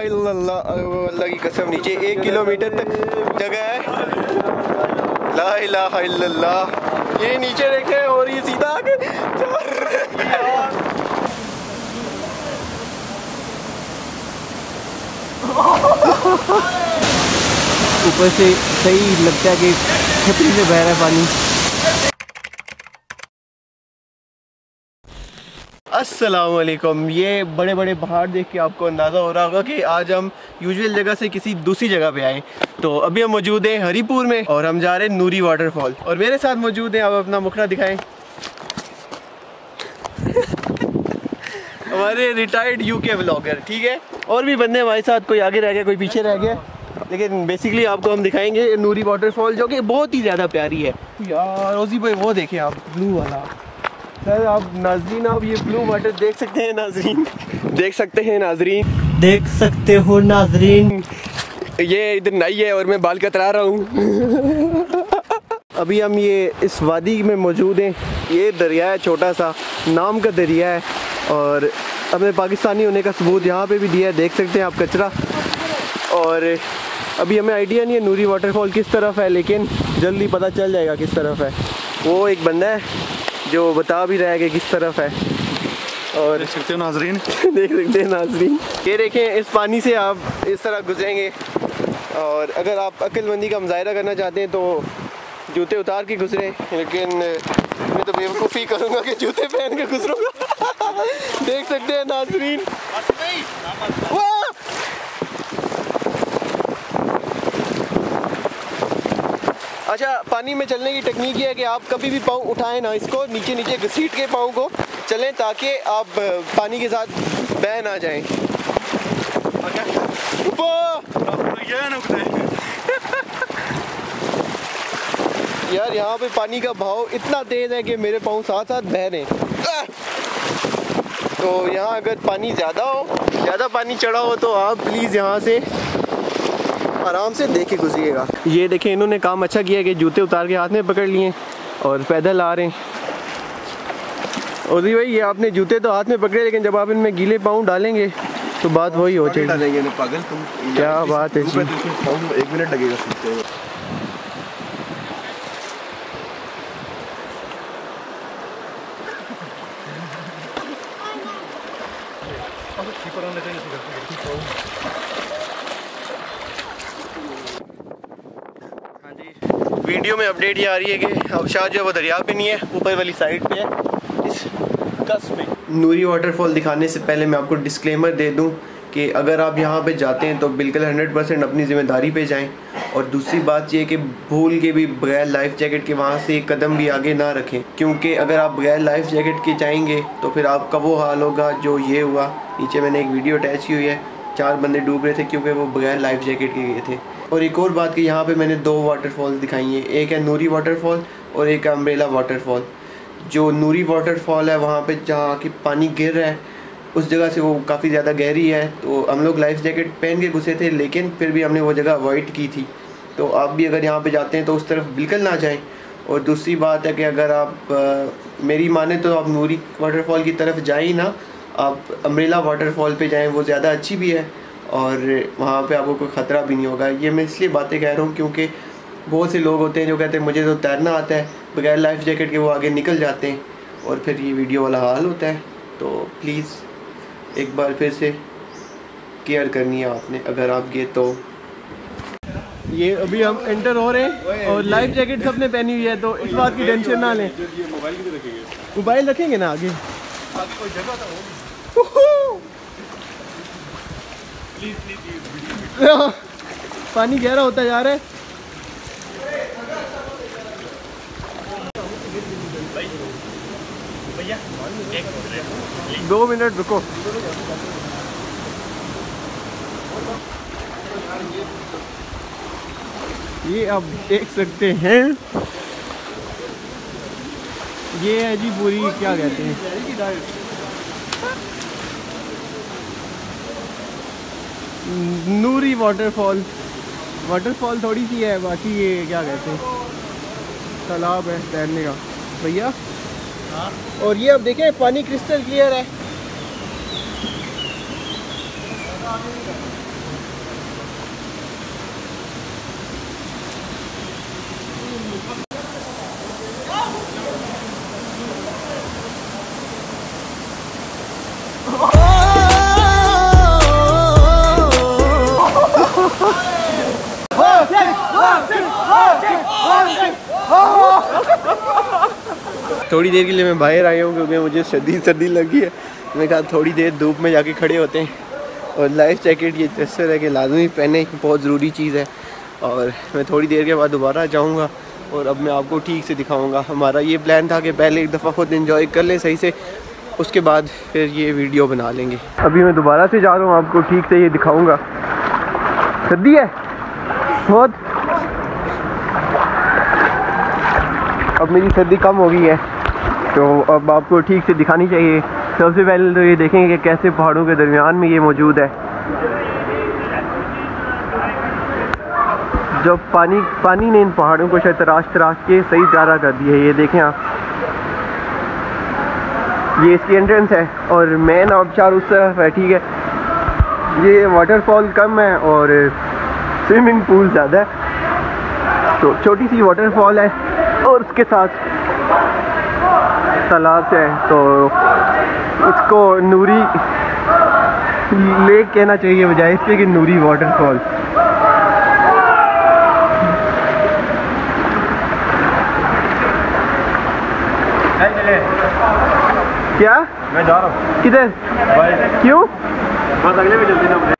इल्लल्लाह अल्लाह की कसम, नीचे एक किलोमीटर तक जगह है। ला इल्लल्लाह ये नीचे देखे, और ये सीधा आगे ऊपर से सही लगता है कि छतरी से बह रहा है पानी। वालेकुम ये बड़े बड़े पहाड़ देख के आपको अंदाज़ा हो रहा होगा कि आज हम यूजुअल जगह से किसी दूसरी जगह पे आए। तो अभी हम मौजूद हैं हरीपुर में और हम जा रहे हैं नूरी वाटरफॉल और मेरे साथ मौजूद हैं, आप अपना मुखरा दिखाएँ। हमारे रिटायर्ड यूके ब्लॉगर ठीक है? और भी बंदे हमारे साथ, कोई आगे रह गया, कोई पीछे रह गया। लेकिन बेसिकली आपको हम दिखाएँगे नूरी वाटरफॉल जो कि बहुत ही ज़्यादा प्यारी है। यार रोजी भाई, वो देखें आप ब्लू वाला। सर आप नाजरीन आप ये ब्लू वाटर देख सकते हैं नाजरीन। देख सकते हैं नाजरीन। देख सकते हो नाजरीन। ये इधर नई है और मैं बाल कतरा रहा हूँ। अभी हम ये इस वादी में मौजूद हैं। ये दरिया है छोटा सा नाम का दरिया है। और हमें पाकिस्तानी होने का सबूत यहाँ पे भी दिया है देख सकते हैं आप कचरा। और अभी हमें आइडिया नहीं है नूरी वाटरफॉल किस तरफ़ है लेकिन जल्दी पता चल जाएगा किस तरफ़ है। वो एक बंदा है जो बता भी रहा है कि किस तरफ़ है। और देख सकते हो नाजरीन। देख सकते हैं नाजरीन। ये देखें इस पानी से आप इस तरह गुजरेंगे। और अगर आप अक्लमंदी का मुजाहरा करना चाहते हैं तो जूते उतार के गुजरे। लेकिन मैं तो बेवकूफ़ी करूँगा कि जूते पहन के गुजरूँगा। देख सकते हैं नाजरीन वाह! अच्छा पानी में चलने की टेक्निक ये है कि आप कभी भी पाँव उठाएँ ना इसको नीचे नीचे घसीट के पाँव को चलें ताकि आप पानी के साथ बह ना जाएँ। ऊपर! यार, यहाँ पे पानी का भाव इतना तेज़ है कि मेरे पाँव साथ साथ बह रहे तो यहाँ अगर पानी ज़्यादा हो, ज़्यादा पानी चढ़ा हो तो आप प्लीज़ यहाँ से आराम से देख के गुजरिएगा। ये देखें इन्होंने काम अच्छा किया कि जूते उतार के हाथ में पकड़ लिए और पैदल आ रहे हैं। ओजी भाई ये आपने जूते तो हाथ में पकड़े लेकिन जब आप इनमें गीले पाँव डालेंगे तो बात वही हो जाएगी। क्या बात है एक मिनट लगेगा सीखते हुए वीडियो में अपडेट ये आ रही है कि अब शाह जो है वो दरिया पे नहीं है, ऊपर वाली साइड पे है। इस कस में। नूरी वाटरफॉल दिखाने से पहले मैं आपको डिस्क्लेमर दे दूँ कि अगर आप यहाँ पे जाते हैं तो बिल्कुल 100 परसेंट अपनी ज़िम्मेदारी पे जाएँ। और दूसरी बात ये कि भूल के भी बगैर लाइफ जैकेट के वहाँ से एक कदम भी आगे ना रखें। क्योंकि अगर आप बगैर लाइफ जैकेट के जाएँगे तो फिर आपका वो हाल होगा जो ये हुआ। नीचे मैंने एक वीडियो अटैच की हुई है। चार बंदे डूब रहे थे क्योंकि वो बगैर लाइफ जैकेट के गए थे। और एक और बात कि यहाँ पे मैंने दो वाटरफॉल दिखाई हैं। एक है नूरी वाटरफॉल और एक है अम्ब्रेला वाटरफॉल जो नूरी वाटरफॉल है वहाँ पे जहाँ की पानी गिर रहा है उस जगह से वो काफ़ी ज़्यादा गहरी है। तो हम लोग लाइफ जैकेट पहन के घुसे थे लेकिन फिर भी हमने वो जगह अवॉइड की थी। तो आप भी अगर यहाँ पे जाते हैं तो उस तरफ़ बिल्कुल ना जाएँ। और दूसरी बात है कि अगर आप अ, मेरी माने तो आप नूरी वाटरफॉल की तरफ़ जाएँ ही ना। आप अम्ब्रेला वाटरफॉल पे जाएँ वो ज़्यादा अच्छी भी है। और वहाँ पे आपको कोई ख़तरा भी नहीं होगा। ये मैं इसलिए बातें कह रहा हूँ क्योंकि बहुत से लोग होते हैं जो कहते हैं मुझे तो तैरना आता है। बगैर लाइफ जैकेट के वो आगे निकल जाते हैं और फिर ये वीडियो वाला हाल होता है। तो प्लीज़ एक बार फिर से केयर करनी है आपने। अगर आप गए तो। ये अभी हम एंटर हो रहे हैं और लाइफ जैकेट सबने पहनी हुई है तो इस बात की टेंशन ना लें। मोबाइल रखेंगे। ना आगे? पानी गहरा होता जा रहा है। दो मिनट रुको। ये आप देख सकते हैं। ये है जी पूरी क्या कहते हैं? नूरी वाटरफॉल वाटरफॉल थोड़ी सी है बाकी ये क्या कहते हैं? तालाब है तैरने का। भैया? और ये अब देखें पानी क्रिस्टल क्लियर है। थोड़ी देर के लिए मैं बाहर आया हूँ क्योंकि मुझे सर्दी सर्दी लगी है। मैं कहा थोड़ी देर धूप में जाके खड़े होते हैं। और लाइफ जैकेट ये जैसे है कि लाजमी पहने बहुत ज़रूरी चीज़ है। और मैं थोड़ी देर के बाद दोबारा जाऊँगा और अब मैं आपको ठीक से दिखाऊँगा। हमारा ये प्लान था कि पहले एक दफ़ा खुद इंजॉय कर लें सही से, उसके बाद फिर ये वीडियो बना लेंगे। अभी मैं दोबारा से जा रहा हूँ, आपको ठीक से ये दिखाऊँगा। सर्दी है? बहुत। अब मेरी सर्दी कम हो गई है। तो अब आपको ठीक से दिखानी चाहिए। सबसे पहले तो ये देखेंगे कि कैसे पहाड़ों के दरमियान में ये मौजूद है। जब पानी पानी ने इन पहाड़ों को शायद तराश तराश के सही चारा कर दिया है, ये देखें आप। ये इसकी एंट्रेंस है और मेन आबशार उस तरफ़ है, ठीक है। ये वाटरफॉल कम है और स्विमिंग पूल ज़्यादा है। तो छोटी सी वाटरफॉल है और उसके साथ तालाब से है तो इसको नूरी लेक कहना चाहिए बजाय इसके कि नूरी वाटरफॉल क्या? मैं जा रहा हूँ। किधर? क्यों? बस अगले में जल्दी ना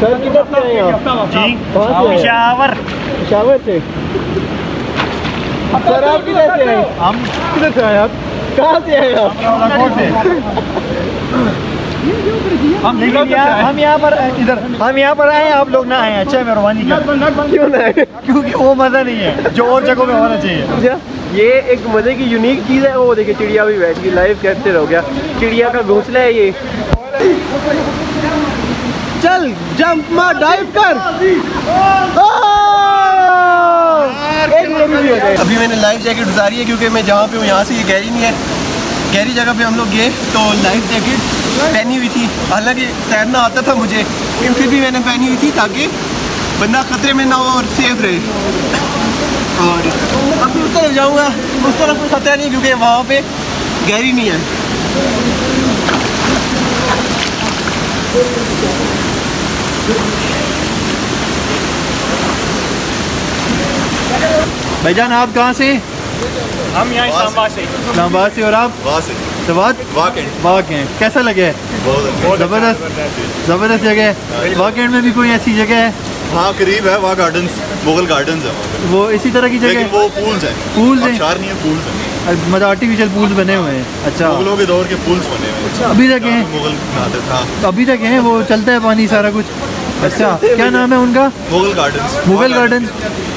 सर किधर से आए आप? जी। कहाँ से आए? शावर शावर से? सर आप किधर से आए? हम किधर से आए आप? कहाँ से आए आप? हम यहाँ हम यहाँ पर इधर हम यहाँ पर आए आप लोग ना आए अच्छा मेहरबानी क्यों। ना आए? क्योंकि वो मज़ा नहीं है जो और जगहों में होना चाहिए। ये एक मज़े की यूनिक चीज़ है वो देखिए चिड़िया भी बैठ गई लाइव कैप्चर हो गया। चिड़िया का घोंसला है ये। चल जंप मार डाइव कर। अभी मैंने लाइफ जैकेट उतारी है क्योंकि मैं जहाँ पे हूँ यहाँ से ये गहरी नहीं है। गहरी जगह पे हम लोग गए तो लाइफ जैकेट पहनी हुई थी। हालाँकि तैरना आता था मुझे, लेकिन फिर भी मैंने पहनी हुई थी ताकि बंदा खतरे में ना हो और सेफ़ रहे। और अभी उस तरफ़ जाऊँगा। उस तरफ़ कोई खतरा नहीं, क्योंकि वहाँ पे गहरी नहीं है। भाईजान, आप कहाँ से हम यहाँ इस्लामाबाद से। इस्लामाबाद से और आप? वहाँ से सवाद वाकई वाक हैं कैसा लगे? बहुत ज़बरदस्त। ज़बरदस्त जगह है। वाकैंड में भी कोई ऐसी जगह है? हाँ करीब है। वहाँ गार्डन्स मुगल गार्डन्स है वो इसी तरह की लेकिन जगह वो पूल्स हैं। Pools हैं? आबशार नहीं है पूल्स हैं। मतलब आर्टिफिशियल पूल्स बने हुए हैं। अच्छा। मुगलों के दौर के पूल्स बने हुए हैं। अभी तक हैं? मुगल हाँ। अभी तक हैं? वो चलता है पानी सारा कुछ? अच्छा क्या नाम है उनका? मुगल गार्डन मुगल गार्डन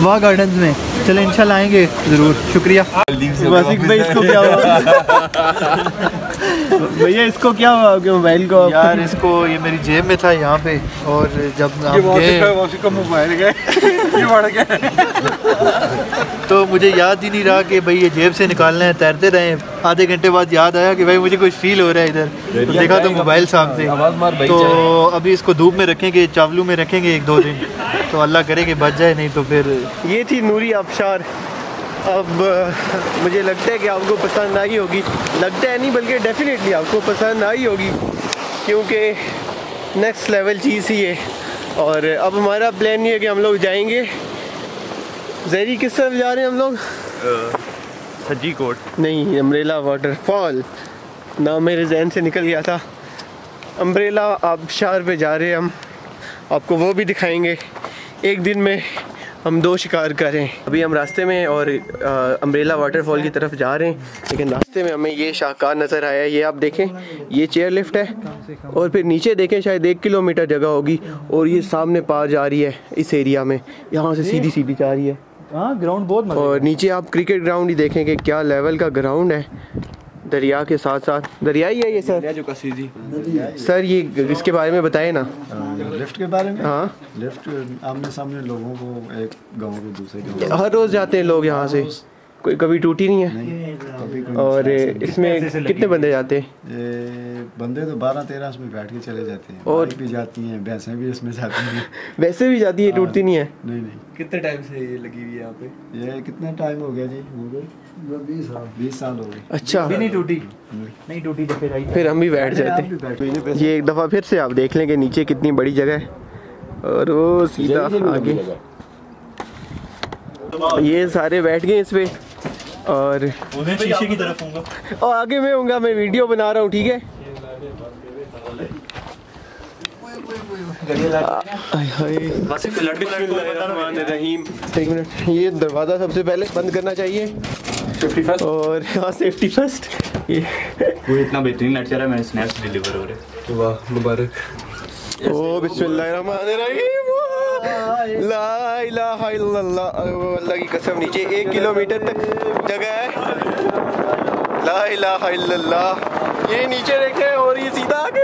वाह गार्डन में। चले इंशाल्लाह आएँगे ज़रूर। शुक्रिया। वासिक भाई इसको क्या हुआ? भैया इसको क्या हुआ? आपके मोबाइल को यार इसको ये मेरी जेब में था यहाँ पे और जब हम गए मोबाइल गए ये बढ़ गया। तो मुझे याद ही नहीं रहा कि भाई ये जेब से निकालना है तैरते रहे आधे घंटे बाद याद आया कि भाई मुझे कुछ फील हो रहा है इधर। तो देखा तो मोबाइल साहब थे तो अभी इसको धूप में रखेंगे चावलू में रखेंगे एक दो दिन। तो अल्लाह करे कि बच जाए नहीं तो फिर ये थी नूरी आबशार। अब मुझे लगता है कि आपको पसंद आई होगी। लगता है नहीं बल्कि डेफिनेटली आपको पसंद आई होगी क्योंकि नेक्स्ट लेवल चीज़ ही है। और अब हमारा प्लान ये है कि हम लोग जाएँगे। जहरी किस तरफ़ जा रहे हैं हम लोग? सज्जी कोट नहीं अम्ब्रेला वाटरफॉल नाम मेरे जहन से निकल गया था। अम्ब्रेला आबशार पे जा रहे हैं हम। आपको वो भी दिखाएँगे। एक दिन में हम दो शिकार करें। अभी हम रास्ते में और अम्ब्रेला वाटरफॉल की तरफ़ जा रहे हैं। लेकिन रास्ते में हमें ये शाहकार नज़र आया। ये आप देखें ये चेयर लिफ्ट है। और फिर नीचे देखें शायद एक किलोमीटर जगह होगी। और ये सामने पार जा रही है इस एरिया में। यहाँ से सीधी सीधी जा रही है। हाँ ग्राउंड बहुत मज़ा और नीचे आप क्रिकेट ग्राउंड ही देखेंगे कि क्या लेवल का ग्राउंड है। दरिया के साथ साथ दरिया ही है ये सर जो कसीजी सर ये इसके बारे में बताए ना। लिफ्ट के बारे में? हाँ। लिफ्ट आमने सामने लोगों को एक गाँव को दूसरे गाँव। हर रोज़ जाते हैं लोग यहाँ से। कोई कभी टूटी नहीं है? कभी कोई और इसमें कितने बंदे जाते हैं? बंदे तो बारह तेरह इसमें बैठ के चले जाते हैं। और- भी जाती हैं भैंसें भी इसमें जाती हैं। वैसे भी जाती है टूटती नहीं है? नहीं नहीं। कितने टाइम से ये लगी हुई है यहाँ पे? ये कितना टाइम हो गया जी? हो गए? बीस साल। बीस साल हो गए। अच्छा। नहीं टूटी? नहीं। टूटी तो फिर फिर हम भी बैठ जाते हैं। ये एक दफ़ा फिर से आप देख लें कि नीचे कितनी बड़ी जगह है। और वो सीधा आगे। ये सारे बैठ गए इस पे। और शीशे की तरफ़ हूँ और आगे मैं हूँगा मैं वीडियो बना रहा हूँ ठीक है? ये दरवाज़ा सबसे पहले बंद करना चाहिए। और यहाँ सेफ्टी फ़र्स्ट ये। वो इतना बेहतरीन नेट चल रहा है मेरे स्नैप्स डिलीवर हो रहे। वाह मुबारक। ओ बिस्मिल्लाहिर्रहमानिर्रहीम ला इलाहा इल्लल्लाह की कसम, नीचे एक किलोमीटर तक जगह है। ला इल्लल्लाह। ये नीचे देखे और ये सीधा आगे।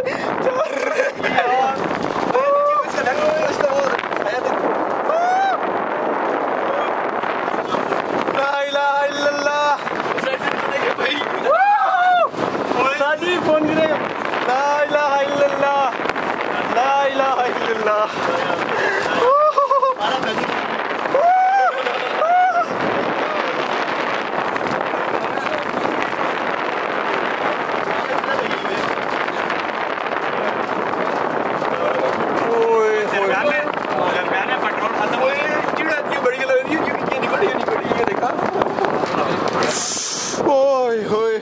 फ़ोन ला इल्लल्लाह। ला इल्लल्लाह ओए होए ओए होए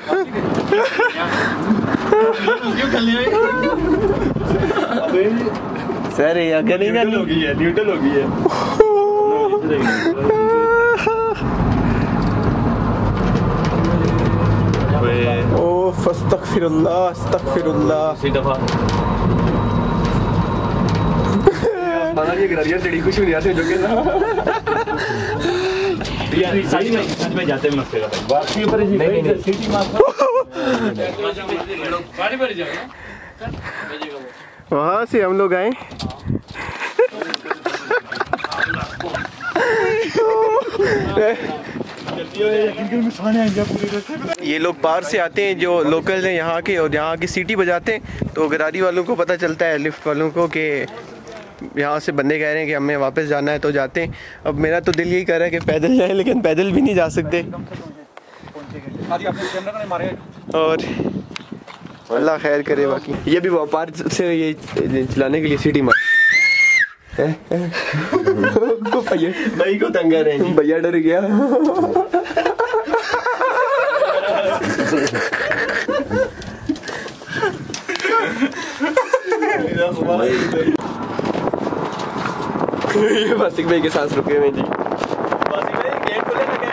सर ये आगे नहीं करनी गई है न्यूट्रल हो गई है। ओ फस्तगफिरुल्लाह अस्तगफिरुल्लाह। इसी दफ़ा। पता नहीं करा तेरी कुछ नहीं आते जो कि यार सच में सच में जाते हैं मस्ते का वापसी ऊपर ही नहीं नहीं सिटी वहाँ से हम लोग आए। ये लोग बाहर से आते हैं जो लोकल हैं यहाँ के और यहाँ की सीटी बजाते हैं तो गरारी वालों को पता चलता है लिफ्ट वालों को कि यहाँ से बंदे कह रहे हैं कि हमें वापस जाना है तो जाते हैं। अब मेरा तो दिल यही कर रहा है कि पैदल जाए, लेकिन पैदल भी नहीं जा सकते। और अल्लाह खैर करे बाकी। ये भी व्यापार से ये चलाने के लिए सिटी मार भैया भाई को तंग रहे भैया डर गया ये भाई के सांस रुके हुए जी बासिक भाई गेट खोले लगे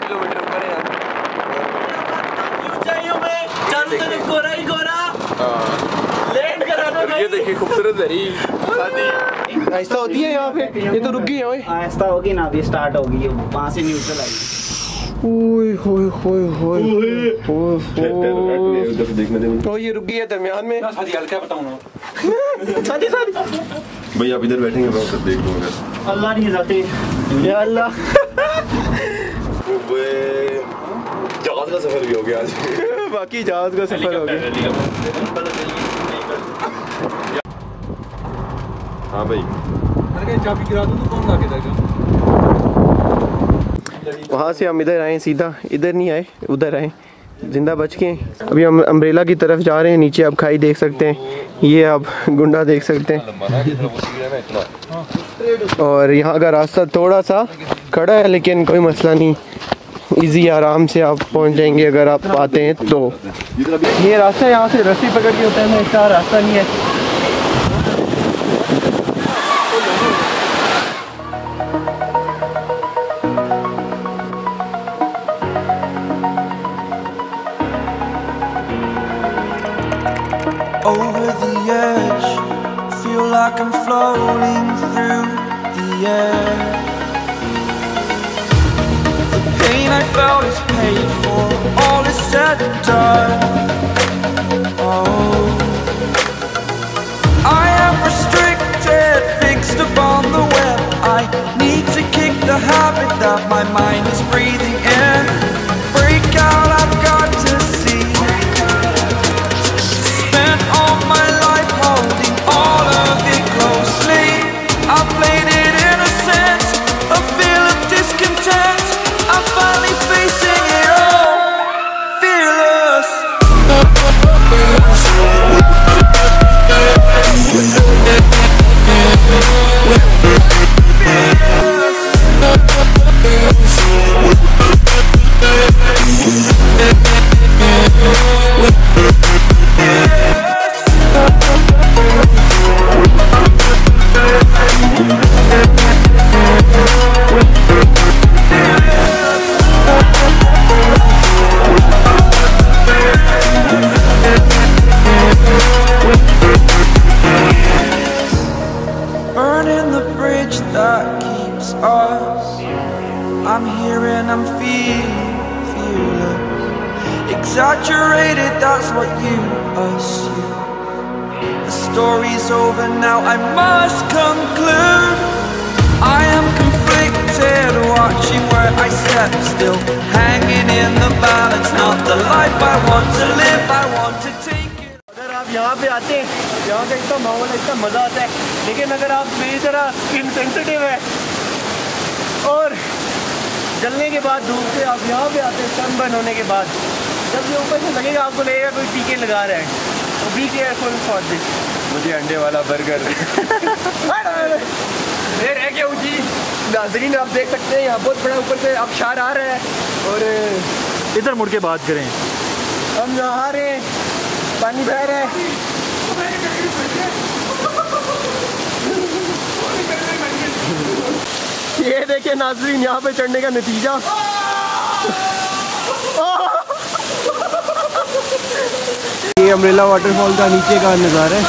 किलोमीटर ऊपर है ये देखिए खूबसूरत दरी ऐसा होती है यहाँ पे ये तो रुक गई है ओए। आहिस्ता होगी ना अभी स्टार्ट होगी वहाँ से न्यूट्रल आई ओए होए होए होए ओए। ओ ये रुक गई है दरमियान में। शादी क्या बताऊँ ना। शादी शादी भाई आप इधर बैठेंगे मैं उधर देख लूँगा। अल्लाह की जाते। या अल्लाह। जहाज़ का सफ़र भी हो गया आज। बाकी जहाज़ का सफ़र हो गया। हाँ भाई। तो वहाँ से हम इधर आए, सीधा इधर नहीं आए, उधर आए। ज़िंदा बच के अभी हम अम्ब्रेला की तरफ़ जा रहे हैं, नीचे आप खाई देख सकते हैं। ये आप गुंडा देख सकते हैं। और यहाँ का रास्ता थोड़ा सा खड़ा है, लेकिन कोई मसला नहीं। इजी आराम से आप पहुँच जाएँगे अगर आप आते हैं तो। ये रास्ता यहाँ से रस्सी पकड़ के होता है इसका रास्ता नहीं है। That my mind is breathing That's what you assume. The story's over now, I must conclude. I am conflicted, watching where I step still, hanging in the balance. Not the life I want to live, I want to take it. अगर आप यहाँ पे आते हैं यहाँ का इतना माहौल है इतना मज़ा आता है लेकिन अगर आप मेरी तरह स्किन सेंसिटिव है और जलने के बाद धूप से आप यहाँ पे आते हैं सन होने के बाद जब ये ऊपर से लगेगा आपको लगेगा कोई टीके लगा रहा है। तो बी केयरफुल फॉर दिस मुझे अंडे वाला बर्गर ये रह गया जी नाजरीन आप देख सकते हैं यहाँ बहुत बड़ा ऊपर से आबशार आ रहा है। और इधर मुड़ के बात करें। हम नहा रहे हैं। पानी बह रहा है। ये देखिए नाजरीन यहाँ पे चढ़ने का नतीजा। ये अमरेला वाटरफॉल का नीचे का नज़ारा है।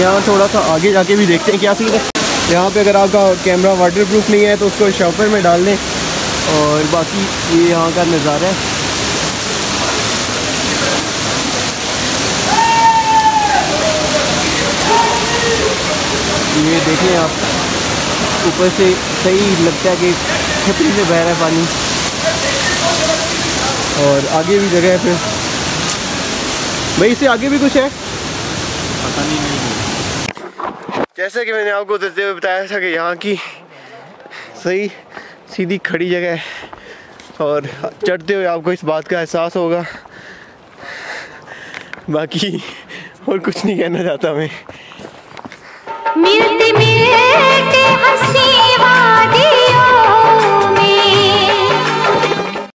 यहाँ थोड़ा सा आगे जाके भी देखते हैं क्या सीन है। यहाँ पे अगर आपका कैमरा वाटर प्रूफ नहीं है तो उसको शॉपर में डाल दें। और बाकी ये यहाँ का नज़ारा है। ये देखें आप। ऊपर से सही लगता है कि छतरी से बह रहा है पानी। और आगे भी जगह है फिर। भाई इससे आगे भी कुछ है? जैसा कि मैंने आपको दसते हुए बताया था कि यहाँ की सही सीधी खड़ी जगह है। और चढ़ते हुए आपको इस बात का एहसास होगा। बाकी और कुछ नहीं कहना चाहता मैं। मिलते मिलते। हँसी